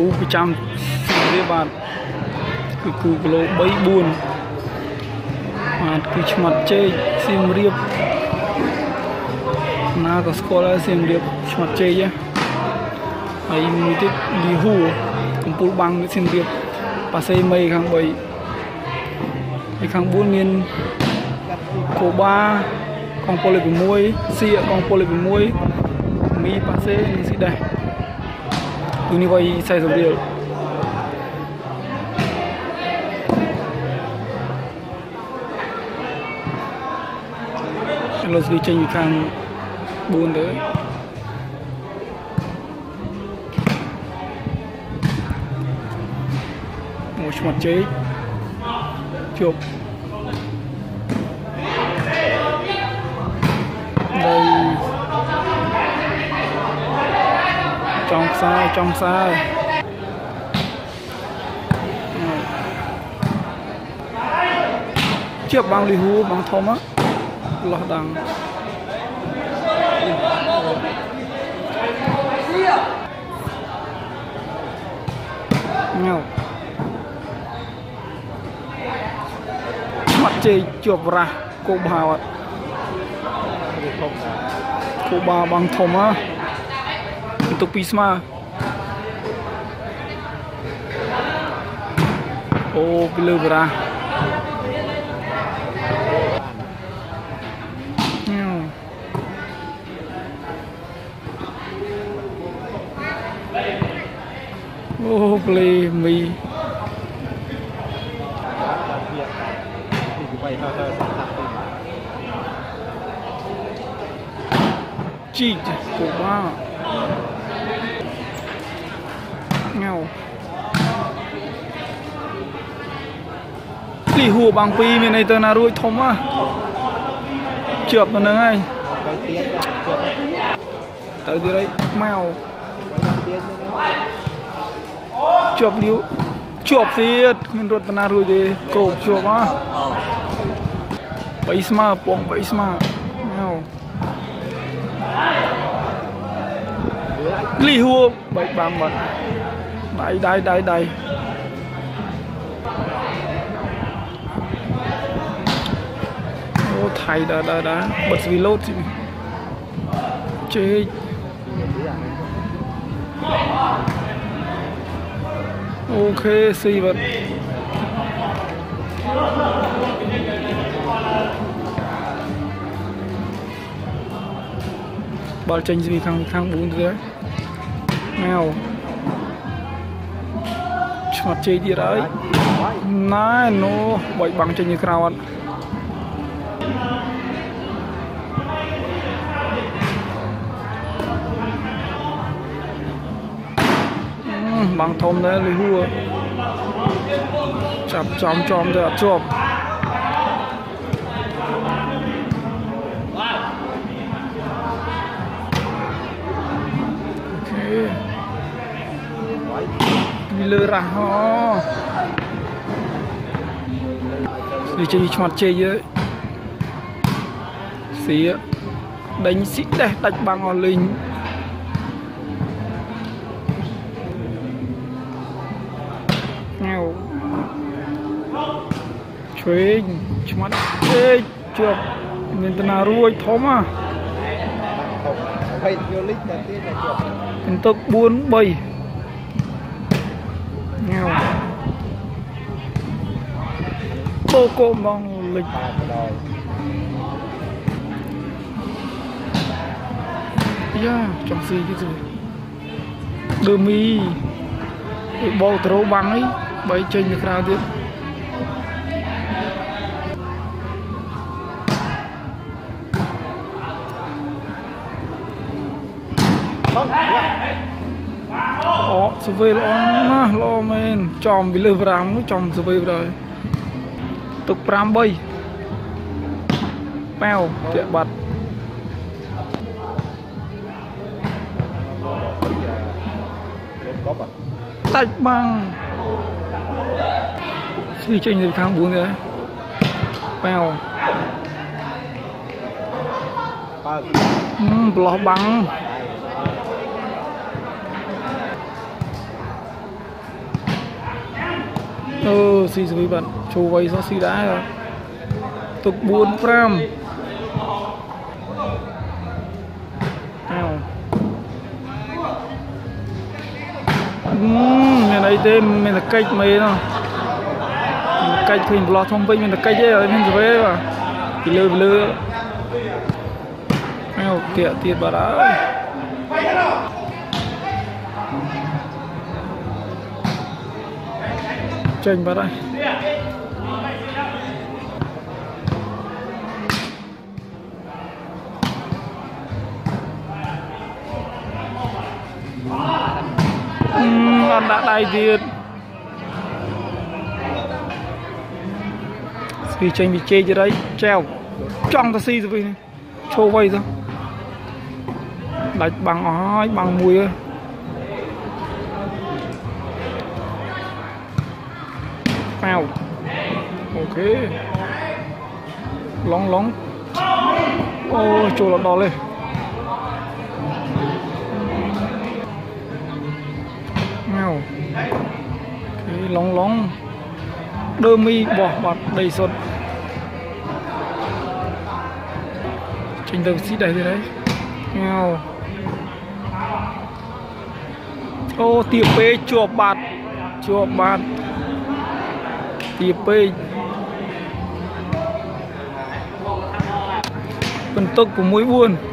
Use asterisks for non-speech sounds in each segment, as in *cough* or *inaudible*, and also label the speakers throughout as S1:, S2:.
S1: គ្រូប្រចាំវាបាទគឺគ្រូគីឡូ3 4បាទគឺឆ្មាត់ជែកសៀមរាបណាក៏ស្គាល់ហើយសៀមរាបឆ្មាត់ជែកហើយមួយទៀតលីហ៊ូកំពូលបាំងសៀមរាបប៉ាសេមីខាង3ហើយខាង4មានកូបាកងពលលេខ6សៀកងពលលេខ6មីប៉ាសេនិងស៊ីដេសទូនេះវាយ40រៀ លលោកស្រីចេញពីខាង4ទៅមួយឆ្មាត់ជែកជប់ ខ្សែចំខ្សែជប់បងលីហ៊ូបងធំហ៎លោះដងញ៉ៅមាត់ជ័យជាប់រះគោបាអត់គោបាបងធំហ៎ បន្ទុកពីស្មើអូពីលើបរះញ៉ៅអូប្លេមី
S2: quay hơi hơi sẵn sàng tìm
S1: ជីកគោបាញ៉ៅ លីហួរបាំងពីរមានន័យទៅណារួចធំហ៎ជាប់ទៅនឹងហើយ
S2: quay tiến trượt
S1: ទៅទៀតហើយម៉ៅ
S2: tiến
S1: ជាប់លាវជាប់ទៀតគ្មានរត់ទៅណារួចទេគោកជាប់ហ៎បីស្មើពងបីស្មើម៉ៅលីហួរបីបាំងបាត់ ដៃដៃដៃដៃអូថៃដើដើដើបិទស្វីឡូតជិជេកអូខេស៊ីបាត់បា ល់ចេញស្វីខាងខាង4ទៀតហើយម៉ៅឆ្មាត់ជេកទៀតហើយណែណូបោចបាំងចេញពីក្រៅអត់អឺបាំងធំដែរលីហួរចាប់ចំចំទៅអត់ជាប់ ពីលើរះហ៎វាចេញឆ្មាត់ជេកយើសៀដេញស៊ីដេះដាច់បាំងអស់លេងងៅឆ្វេងឆ្មាត់ជេកជាប់មានតាណារួចធំហ៎
S2: quay vô lít ra tiến là trượt
S1: ពិន្ទុ4 3ញ៉ៅ កោកោមកលិច
S2: ba cái đồi
S1: យ៉ាចង់ស៊ីទៀតទៅដឺមីឯបោត្រូបាំងអីបីចេញទៅក្រៅទៀតអូសវេល្អណាស់ល្អមែនចំពីលើ5នោះចំសវេបណ្ដោយ ទុក5 3ប៉ាវតាក់បាត់
S2: lên cốp à
S1: តាច់បាំងស្វីចេញទៅខាង4ដែរប៉ាវ
S2: ba
S1: ហឹមប្រឡោះបាំង អឺស៊ីស្វីបាទចូលវៃសោះស៊ីដែរទុក4 5អោមានអីទេមានតែកិច្ចមេនោះមានកិច្ចឃើញប្លោះធំពេញមានតែកិច្ចទេអត់មានស្វេបាទពីលើពីលើអោទៀតទៀតបាទអើយ ចេញបាត់ហើយអឺអត់ដាក់ដៃទៀតស្គីចេញពីជេកទៀតហើយចែវចង់ទៅស៊ីទៅវិញឈោវៃទៅដាច់បាំងអស់ហើយបាំងមួយហើយ ប៉ាវអូខេឡងឡងអូចូលដល់ទេងៅអូខេឡងឡងដើមីបោះបាត់ដីសុទ្ធចេញទៅស៊ីដែរ ទៀតហើយងៅអូទៀបពេកជាប់បាត់ជាប់បាត់ទៀបពេកបន្ទុក6 4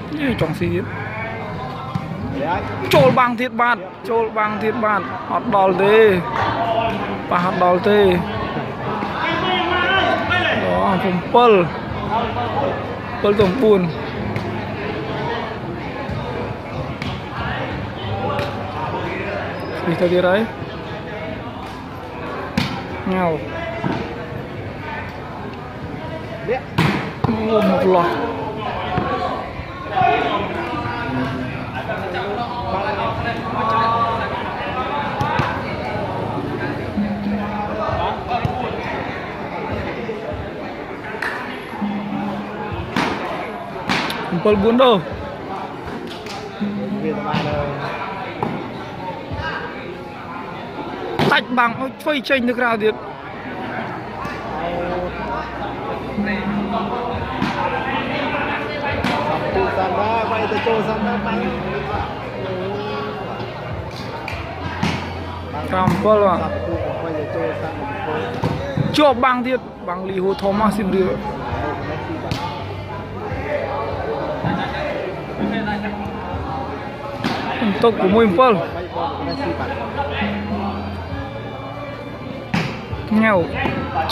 S1: យេចង់ស៊ីទៀត
S2: Đấy.
S1: ចូលបាំងទៀតបាទចូលបាំងទៀតបាទអត់ដល់ទេប៉ះអត់ដល់ទេអូ7 7ទៅ9 នេះទៅទៀតហើយងៅ
S2: Đấy.
S1: អូមកលោះ 7 4đâu
S2: Vì tụi bay là
S1: តា ច់បាំងអុយឆ្វេងចេញទៅក្រៅទៀត
S2: sập tu sàn ra quay từ chỗ sàn ra bay
S1: 5 7បាទ
S2: sập tu quay từ chỗ sàn ra bay
S1: ជាប់បាំងទៀតបាំងលីហូធំមកស៊ីមរឿបន្ទុក6 7 ញ៉ៅ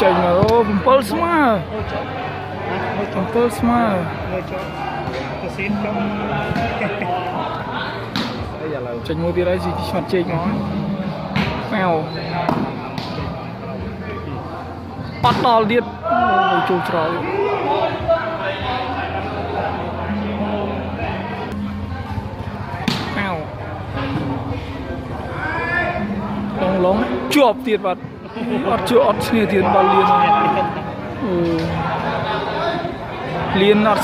S1: ចេញមកអូ7ស្មើ
S2: Hả? Hơi
S1: 7ស្មើ
S2: hơi cho tôi xin cho bây giờ là
S1: ចេញមួយទៀតហើយស៊ីឆ្មាត់ជែកមកម៉ែវអត់ដល់ទៀតអូយចូលច្រកម៉ែវឡងឡងជាប់ទៀតបាទ អត់ជាប់អត់ឈ្នះទៀតដល់លៀនអូលៀនអត់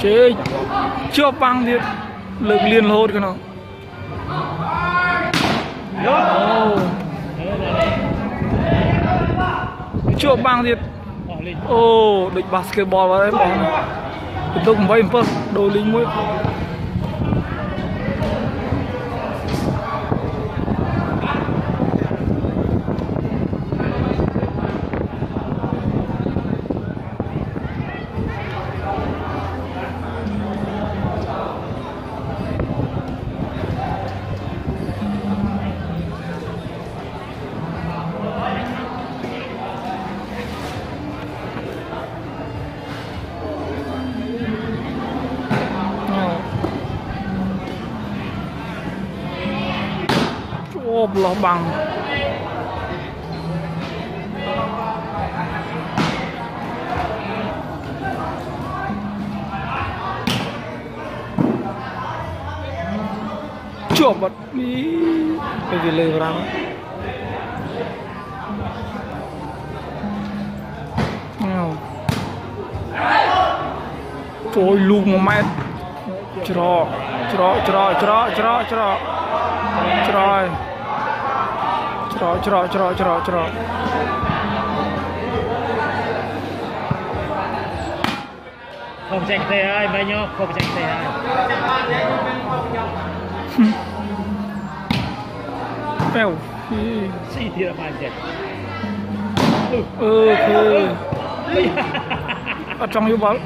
S1: ឈ្នះទៀតឡងឯង Nhớ Xì bạt Pi pa
S2: nè đấy một cái gì cái nhé
S1: Chế Chưa băng thiệt Lực liên hốt cái nó Ồ Chưa băng thiệt Ồ Địch basketball vào đấy bóng Bentuk mbak impel Đôi ប់លោះបាំងជាប់បាត់ពីវាលើរាំងចូលលូក1ម៉ែត្រច្រកច្រកច្រកច្រកច្រកច្រកច្រក ច្រកច្រកច្រកច្រកច្រក
S2: ខុសចេះទេហើយមិញខុស
S1: ចេះទេហើ
S2: យពេលស៊ីទៀ
S1: តបានចេះអឺគឺអត់ចង់យល់បល់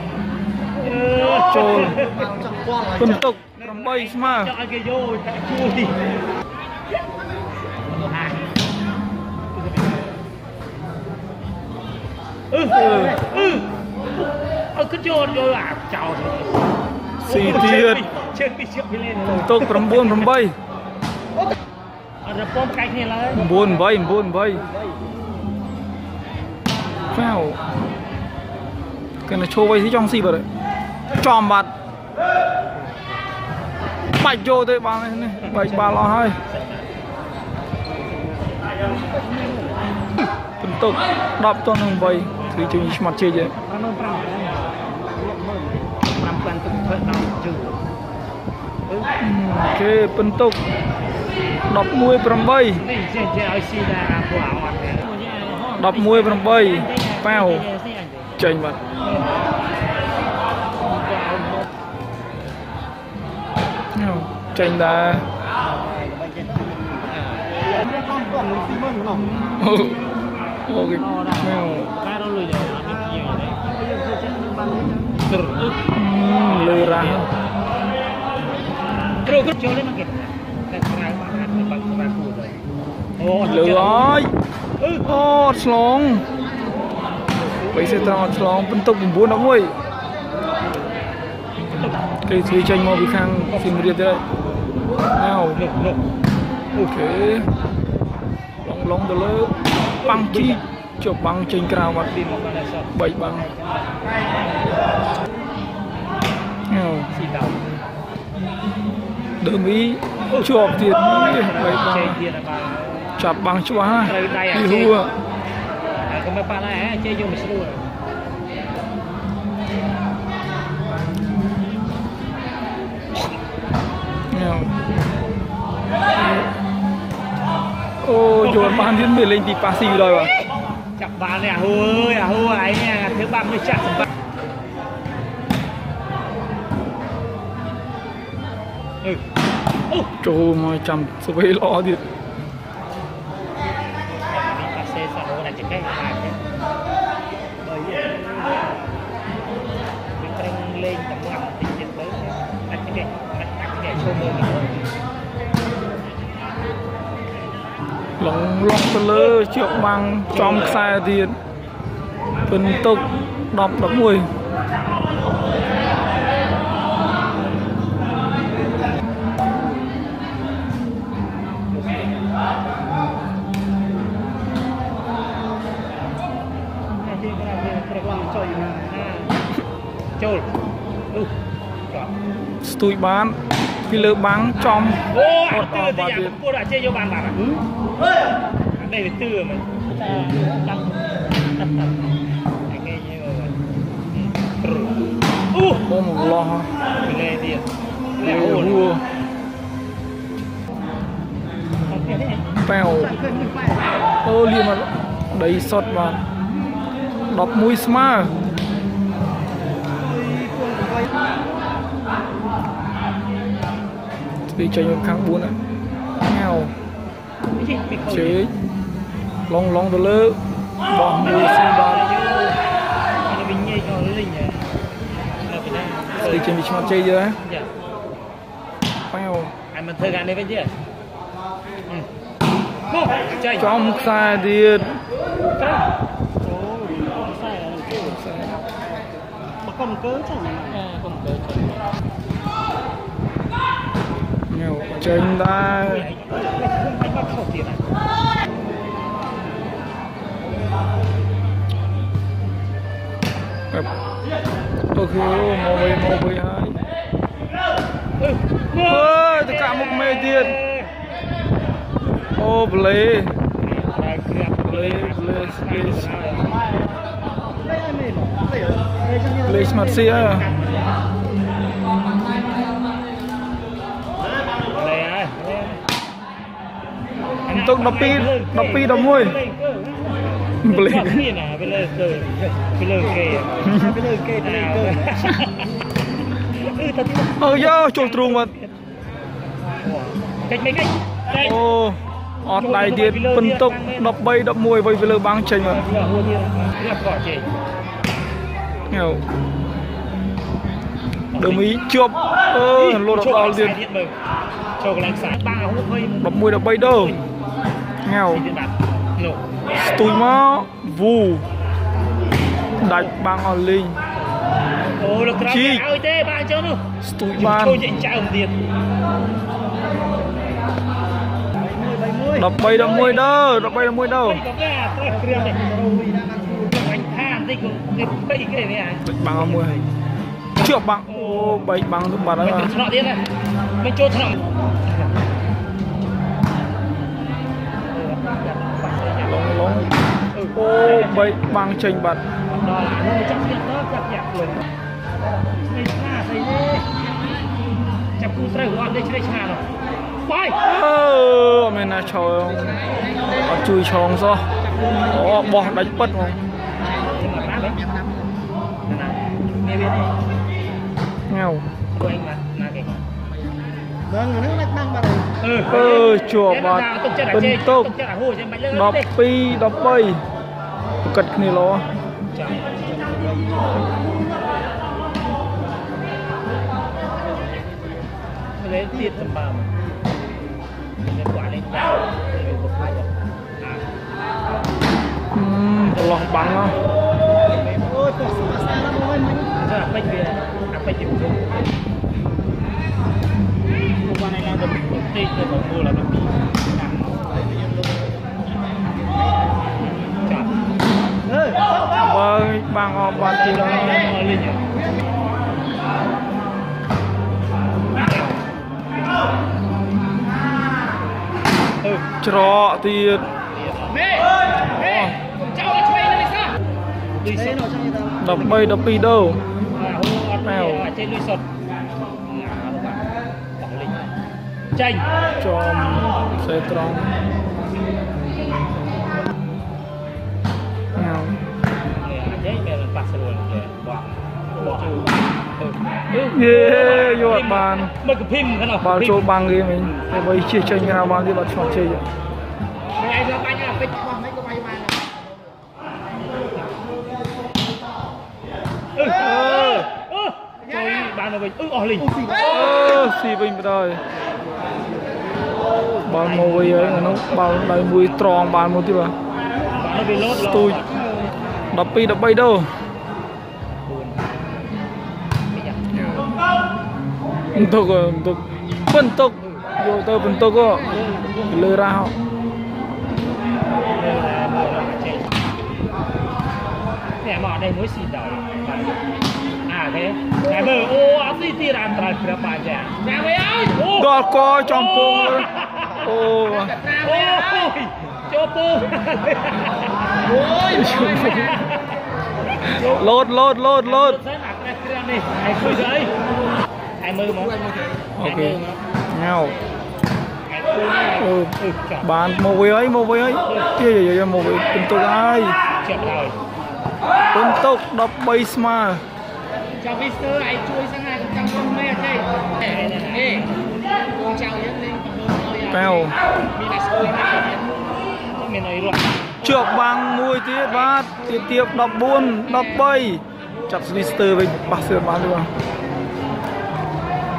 S1: ចូលបន្ទុក8ស្មើ
S2: ចង់ឲ្យគេយកតែគួរទី អើគិតយកយកអាចោល
S1: ស៊ីទៀត
S2: ជើងពីជើង
S1: ពីលេងតុក9 8
S2: អត់រពំកែកគ្នាឡើយ
S1: 9 8 9 8 Wow កាន់ឈោវៃស៊ីចង់ស៊ីបាត់ចំបាត់បាច់យកទេបាល់នេះបាច់បាល់អស់ហើយពិន្ទុ10ទៅនឹង8 ជួយឈ្មត់ជិះគេពិនទុក11 8 11 8ប៉ាវចេញបាត់ចេញដែរអូគេមក
S2: ស្រឹកលឺរ៉ាត្រូវ
S1: គ្រប់
S2: ចូលទេមកគេតែក្រៅមកហាត់បើស្វា
S1: គូទៅអូ
S2: លឺ
S1: អើយអូឆ្លងបីសេត្រង់អត់ឆ្លងពិនទុក911គេជួយចេញមកពីខាងស៊ីមរៀបទៅណៅលុក
S2: លុក
S1: អូខេឡងឡងទៅលើប៉ាំជី ជាប់បង់ចេញក្រៅអត់
S2: ទី3
S1: បង់អូ
S2: ស៊ីដល់
S1: ដើមវីអូជាប់ទៀត3បង់ចាប់បង់ច្បាស់
S2: ត្រូវដៃអាចេអា
S1: កុំប៉ះដែរ
S2: អាចេយកមិនស្រួល
S1: អូយល់បានទៀតមានលេងទីប៉ាស៊ីដល់បាទ
S2: 많이 ấy nha thứ ba mới chặt ừ. Trời ơi, chầm sơ bê lọ thiệt
S1: ឡងឡងទៅលើជាប់បាំងចំខ្សែទៀតពិនទុក10 11
S2: ចូលអឺចប់
S1: ស្ទួយបានពីលើបាំងចំ
S2: អូអត់ទឿទៅយ៉ាងពុទ្ធអាចយកបានបាទអឺអានេះ đây là tưa mà đắp đắp đắp anh nghe như rồi
S1: uh có một lo mình
S2: nghe đi leo vua
S1: pèo
S2: ơ
S1: liền mà đầy sọt mà đọc mũi smart ស្ទីចេញខាង4ណា chơi long long từ lỡ bom mùi xin bom đi
S2: chơi bị
S1: chọn
S2: chơi
S1: chưa? Bao
S2: anh mình thơ gan
S1: đấy bên chưa trong xa
S2: điên còn cớ chẳng à, còn cớ chẳng
S1: nhiều
S2: chân ta. បាត់ខុ
S1: សទៀតទៅគឺមកវិញមកវិញហើយអើយទៅកាក់មុខមេទៀតអូប្លេ
S2: ប្លេ
S1: ប្លេស្គីសប្លេស្មាត់ស៊ីអើ ទុក12 12 11ប្លេ
S2: កគ្នាណាវាលើទៅវាលើគេវាលើគេទៅ
S1: អឺយោចូលទ្រូងមក
S2: តិចមិនតិច
S1: អូអត់ដៃទៀតពិនទុក13 11វិញវាលើបាំងចេញមកញ៉ៅដើមីជាប់អឺលុតដល់ទៀត
S2: ចូលកន្លែងខ្សែបាក់ហួតវិញ
S1: 11 13ដង ហៅ
S2: ទៀតបាត់នោះ
S1: ស្ទួយមកវូដាច់បាំងអស់លេង
S2: អូលោកក្រោយឲ្យទេបាក់ចុះនោះ
S1: ស្ទួយបាន
S2: ជួយចេញចៅទៀត
S1: 13 11ដោ13 11ដោ
S2: ក៏គេត្រូវគ្រឿងនេះបាញ់ថាបន្តិចក៏គេពេកគេនេះហ่ะ
S1: ដាច់បាំងអស់មួយជាប់បាំងអូបែកបាំងទៅបាត់ហើយ
S2: មិនឆ្នោតទៀតណាមិនចូលឆ្នោត
S1: អូបែកបាំងចេញបាត់
S2: ដល់អានោះចាប់ទៀតដល់ចាប់យ៉ាក់ខ្លួនឆ្នៃឆ្លាស្អីទេចាប់គូត្រូវអត់ទេឆ្នៃឆ្លានោះបាយ
S1: អឺអត់មានណាឆោអត់ជួយឆងសោះអូបោះដាច់ពិតហ្មង
S2: ណាណាមានវានេះ
S1: ងៅ
S2: ពួកឯងមកណាគេ
S3: Vâng, người nước lách băng vào đây.
S2: អឺ
S1: អឺជាប់បាត់
S2: ទុកចិត្តអា
S1: ពិន
S2: ចេ
S1: ទុក
S2: ចិត្តអាហួចេះមិនលើ
S1: 12 13 កាត់គ្នាលោ
S2: ចាំលេងទៀតសម្បើមលេងគាត់លេងតាលេងគាត់ខ្លាចអឺ
S1: ប្រឡងបាំងហ៎
S2: អូទោះសាសារបស់វិញអាពេចវាអាពេចជាគុំគាត់ណៃណាទៅទីទៅមកមូ
S3: លអានោះ
S1: បើបាំងអមបាត់ទី
S2: នោះលេង
S1: ច្រកទៀត
S2: មេមេ
S3: ចៅ
S2: ឆ្វេ
S3: ងនេះសោះ
S1: 13 12ដូ
S2: រអត់មកអាចចេះលុយសុតចាញ់
S1: ចំសេត្រង់
S2: និយាយមានប៉ះស្រួលទេបងបងជួយ
S1: យេយកបាន
S2: មកកភិមខាងនោះ
S1: បាល់ចូលបាំងគេមិញតែបើជិះចេញក្រៅបានទៀតបាត់ឆ្លោះជ័យ
S2: មិនឯងយកបា
S3: ញ់អាពេចឆ្លោះ
S2: មិនក៏បាយបានអឺចូលបានទៅវិញអឺអស់លីង
S1: អឺស៊ីវិញបណ្ដោយបាល់មកវិញហើយនោះបាល់ដៅមួយត្រង់បានមកទៀតបាទ
S2: វាលោត
S1: ស្ទូច 12
S2: 13đô bentuk bentuk bentuk yo phân tục, kok gelerah kok nè mà ở đây mới xin đời à thế. Nè bờ ô á gì thì làm trời
S1: phải bà già nè mày ơi! Đó có
S2: trong phong luôn ô. *laughs*
S3: Ôi
S1: cho phong ôi lốt lốt lốt lốt. Ok. Nhau ừ, ừ. bán một với ấy, một với ấy. Kia
S2: vậy một với cùng
S1: tục ai? Cùng tục đập bay mà.
S3: Chào Mister ai chui sang hai trăm con mẹ thế ê chào nhé tao.
S2: មានអីរត់
S1: ជាប់បាំងមួយទៀតបាទទៀតទៀត14 13ចាប់ស្នីស្ទ័រវិញប៉ះសឿនបានទេបាទ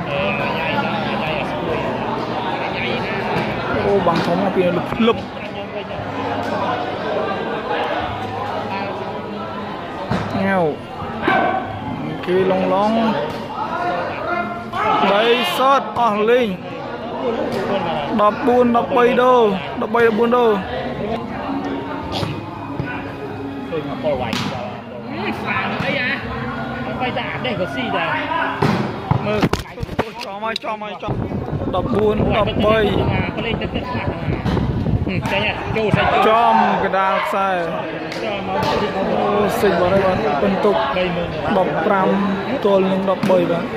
S2: អេញ៉ៃញ៉ៃញ៉ៃអស្គួយញ៉ៃណា
S1: អូបាំងធំមកពីលឹបលឹប
S2: ខ្ញុំវិញ
S1: ញ៉ៅគេឡងឡងបីសតអស់លេង
S2: គួនមក
S1: 14 13ដូ13 14ដូ
S2: tôi mà coi hoài phải
S1: à không phải giả để có
S2: gì đây mơ cho
S1: mai cho mai cho đập buôn đập bơi chom cái đào sai xịt
S2: vào đây bạn phân
S1: tục đập pram tuôn lên đập bơi bạn